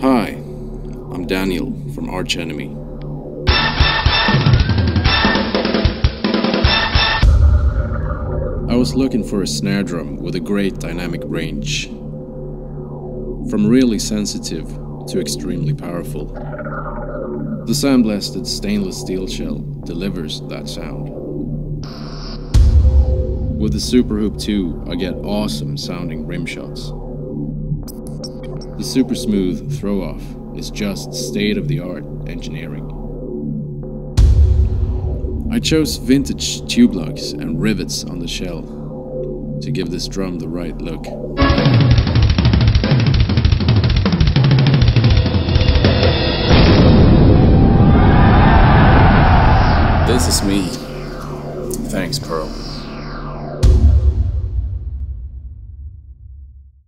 Hi, I'm Daniel from Arch Enemy. I was looking for a snare drum with a great dynamic range. From really sensitive to extremely powerful. The sandblasted stainless steel shell delivers that sound. With the Super Hoop 2, I get awesome sounding rim shots. The super smooth throw off is just state of the art engineering. I chose vintage tube lugs and rivets on the shell to give this drum the right look. This is me. Thanks, Pearl.